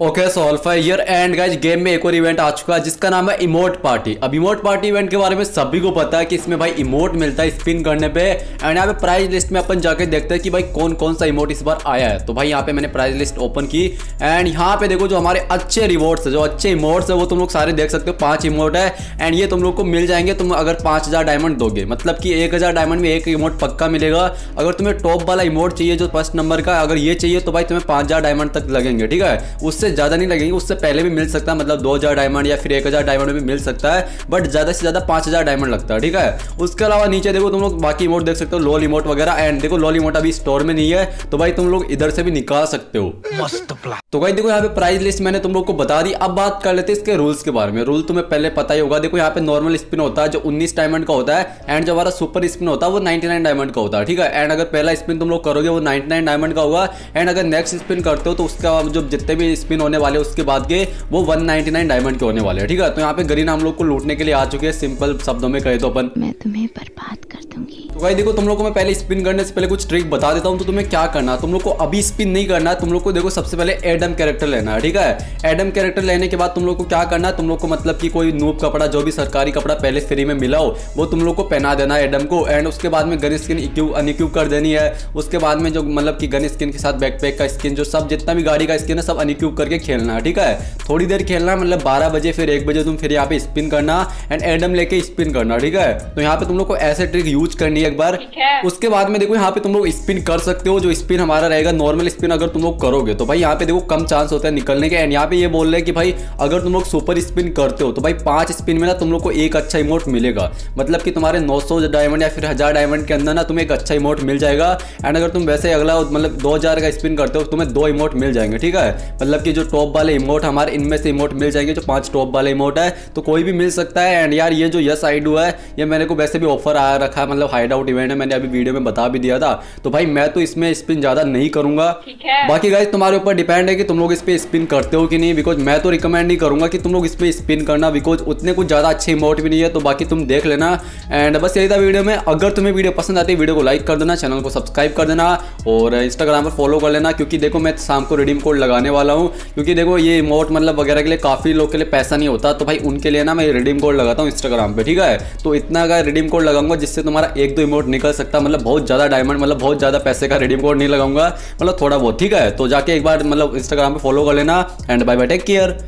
Okay so alpha year and guys game में एक और इवेंट आ चुका है, जिसका नाम है इमोट पार्टी अब इमोट पार्टी इवेंट के बारे में सभी को पता है कि इसमें भाई इमोट मिलता है स्पिन करने पे एंड यहाँ पे प्राइज लिस्ट में अपन जाके देखते हैं कि भाई कौन कौन सा इमोट इस बार आया है। तो भाई यहाँ पे मैंने प्राइज लिस्ट ओपन की एंड यहाँ पे देखो जो हमारे अच्छे रिवॉर्ड्स है, जो अच्छे इमोट्स है, वो तुम लोग सारे देख सकते हो, पाँच इमोट है एंड ये तुम लोग को मिल जाएँगे, तुम अगर पाँच डायमंड दोगे। मतलब कि एक हज़ार डायमंड में एक इमोट पक्का मिलेगा। अगर तुम्हें टॉप वाला इमोट चाहिए जो फ़र्स्ट नंबर का, अगर ये चाहिए तो भाई तुम्हें पाँच डायमंड तक लगेंगे, ठीक है? उससे ज़्यादा नहीं लगेंगे उससे पहले भी मिल सकता है मतलब दो हज़ार डायमंड या फिर एक हज़ार डायमंड भी मिल सकता है बट ज़्यादा से ज़्यादा पाँच हज़ार डायमंड लगता है ठीक है? उसके अलावा नीचे देखो तुम लोग बाकी इमोट देख सकते हो लोल इमोट वगैरह एंड देखो लोल इमोट अभी स्टोर में नहीं है तो भाई तुम लोग इधर से भी निकाल सकते हो। मस्त तो भाई देखो यहाँ पे प्राइस लिस्ट मैंने तुम लोग को बता दी अब बात कर लेते हैं इसके रूल्स के बारे में। रूल तुम्हें पहले पता ही होगा देखो यहाँ पे नॉर्मल स्पिन होता है जो 19 डायमंड का होता है एंड जो हमारा सुपर स्पिन होता है वो 99 डायमंड का होता है ठीक है? एंड अगर पहला स्पिन तुम लोग करोगे वो 99 डायमंड का होगा एंड अगर नेक्स्ट स्पिन करते हो तो उसका जो जितने भी स्पिन होने वाले, उसके बाद के वो वन डायमंड के होने वाले हैं। ठीक है तो यहाँ पे गरीन हम लोग को लूटने के लिए आ चुके हैं सिंपल शब्दों में कहे तो अपन। मैं तुम्हें बर्बाद तो भाई देखो, तुम लोग को मैं पहले स्पिन करने से पहले कुछ ट्रिक बता देता हूँ तो तुम्हें क्या करना तुम लोग को अभी स्पिन नहीं करना है, तुम लोग को देखो, सबसे पहले एडम कैरेक्टर लेना है, ठीक है? एडम कैरेक्टर लेने के बाद तुम लोग को क्या करना है? तुम लोग को मतलब कि कोई नूप कपड़ा, जो भी सरकारी कपड़ा पहले फ्री में मिला हो, वो तुम लोग को पहना देना है एडम को एंड उसके बाद में गन स्किन अनइक्यूब कर देनी है। उसके बाद में जो मतलब कि गन स्किन के साथ बैकपैक का स्किन जो सब जितना भी गाड़ी का स्किन है, सब अनइक्यूब करके खेलना है, ठीक है? थोड़ी देर खेलना मतलब बारह बजे, फिर एक बजे तुम फिर यहाँ पे स्पिन करना एंड एडम लेके स्पिन करना, ठीक है? तो यहाँ पे तुम लोग को ऐसे ट्रिक यूज़ करनी है एक बार। उसके बाद में देखो यहाँ पे तुम लोग स्पिन कर सकते हो जो स्पिन हमारा रहेगा नॉर्मल स्पिन अगर तुम लोग करोगे तो भाई यहाँ पे देखो कम चांस होता है निकलने के। एंड यहाँ पे ये बोल रहे हैं कि भाई अगर तुम लोग सुपर स्पिन करते हो तो भाई पाँच स्पिन में ना तुम लोग को एक अच्छा इमोट मिलेगा। मतलब कि तुम्हारे 900 डायमंड या फिर हज़ार डायमंड के अंदर ना तुम्हें एक अच्छा इमोट मिल जाएगा। एंड अगर तुम वैसे अगला मतलब दो हज़ार का स्पिन करते हो तो तुम्हें दो इमोट मिल जाएँगे ठीक है? मतलब कि जो टॉप वाले इमोट हमारे इनमें से इमोट मिल जाएँगे जो पाँच टॉप वाले इमोट है तो कोई भी मिल सकता है। एंड यार ये जो यस आई है ये मैंने को वैसे भी ऑफ़र आ रखा है मतलब हाइड आउट इवेंट है मैंने अभी वीडियो में बता भी दिया था। तो भाई मैं तो इसमें स्पिन ज़्यादा नहीं करूँगा। बाकी गाइज़ तुम्हारे ऊपर डिपेंड है कि तुम लोग इस पर स्पिन करते हो कि नहीं बिकॉज़ मैं तो रिकमेंड नहीं करूँगा कि तुम लोग इस पर स्पिन करना बिकॉज़ उतने कुछ ज़्यादा अच्छे इमोट भी नहीं है तो बाकी तुम देख लेना। एंड बस यही था वीडियो में। अगर तुम्हें वीडियो पसंद आती है वीडियो को लाइक कर देना चैनल को सब्सक्राइब कर देना और इंस्टाग्राम पर फॉलो कर लेना क्योंकि देखो मैं शाम को रिडीम कोड लगाने वाला हूँ। क्योंकि देखो ये इमोट मतलब वगैरह के लिए काफ़ी लोग के लिए पैसा नहीं होता तो भाई उनके लिए ना मैं रिडीम कोड लगाता हूँ इंस्टाग्राम पे ठीक है? तो इतना का रिडीम कोड लगाऊँगा जिससे तुम्हारा एक दो इमोट निकल सकता मतलब बहुत ज़्यादा डायमंड मतलब बहुत ज़्यादा पैसे का रिडीम कोड नहीं लगाऊँगा मतलब थोड़ा बहुत, ठीक है? तो जाके एक बार मतलब इंस्टाग्राम पर फॉलो कर लेना and bye bye take care